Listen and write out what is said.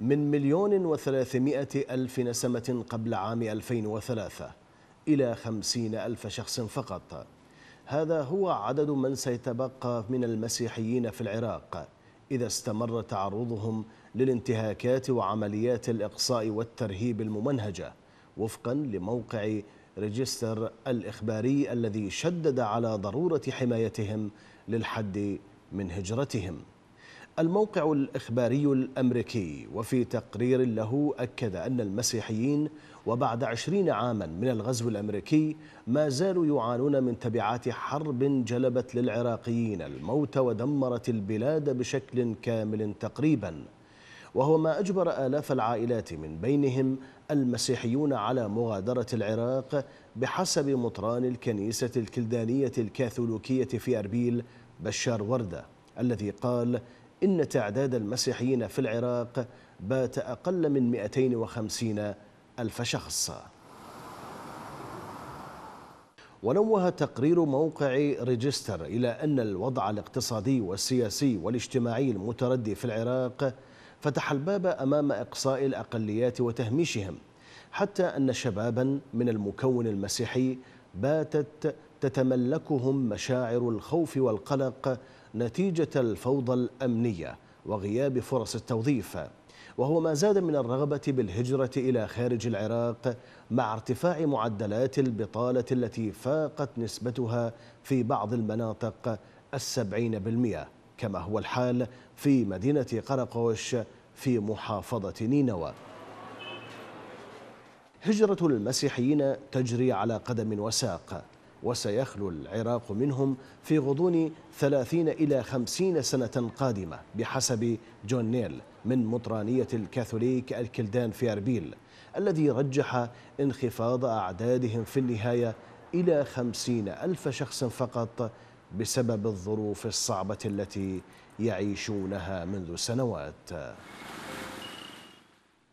من مليون وثلاثمائة ألف نسمة قبل عام 2003 إلى خمسين ألف شخص فقط. هذا هو عدد من سيتبقى من المسيحيين في العراق إذا استمر تعرضهم للانتهاكات وعمليات الإقصاء والترهيب الممنهجة وفقا لموقع ريجستر الإخباري الذي شدد على ضرورة حمايتهم للحد من هجرتهم. الموقع الإخباري الأمريكي وفي تقرير له أكد أن المسيحيين وبعد عشرين عاما من الغزو الأمريكي ما زالوا يعانون من تبعات حرب جلبت للعراقيين الموت ودمرت البلاد بشكل كامل تقريبا. وهو ما أجبر آلاف العائلات من بينهم المسيحيون على مغادرة العراق بحسب مطران الكنيسة الكلدانية الكاثوليكية في أربيل بشار وردة الذي قال إن تعداد المسيحيين في العراق بات أقل من 250 ألف شخص. ونوه تقرير موقع ريجستر إلى أن الوضع الاقتصادي والسياسي والاجتماعي المتردي في العراق فتح الباب أمام إقصاء الأقليات وتهميشهم حتى أن شبابا من المكون المسيحي باتت تتملكهم مشاعر الخوف والقلق نتيجة الفوضى الأمنية وغياب فرص التوظيف. وهو ما زاد من الرغبة بالهجرة إلى خارج العراق مع ارتفاع معدلات البطالة التي فاقت نسبتها في بعض المناطق السبعين بالمئة كما هو الحال في مدينة قرقوش في محافظة نينوى. هجرة المسيحيين تجري على قدم وساق وسيخلو العراق منهم في غضون ثلاثين إلى خمسين سنة قادمة بحسب جون نيل من مطرانية الكاثوليك الكلدان في أربيل الذي رجح انخفاض أعدادهم في النهاية إلى خمسين ألف شخص فقط بسبب الظروف الصعبة التي يعيشونها منذ سنوات.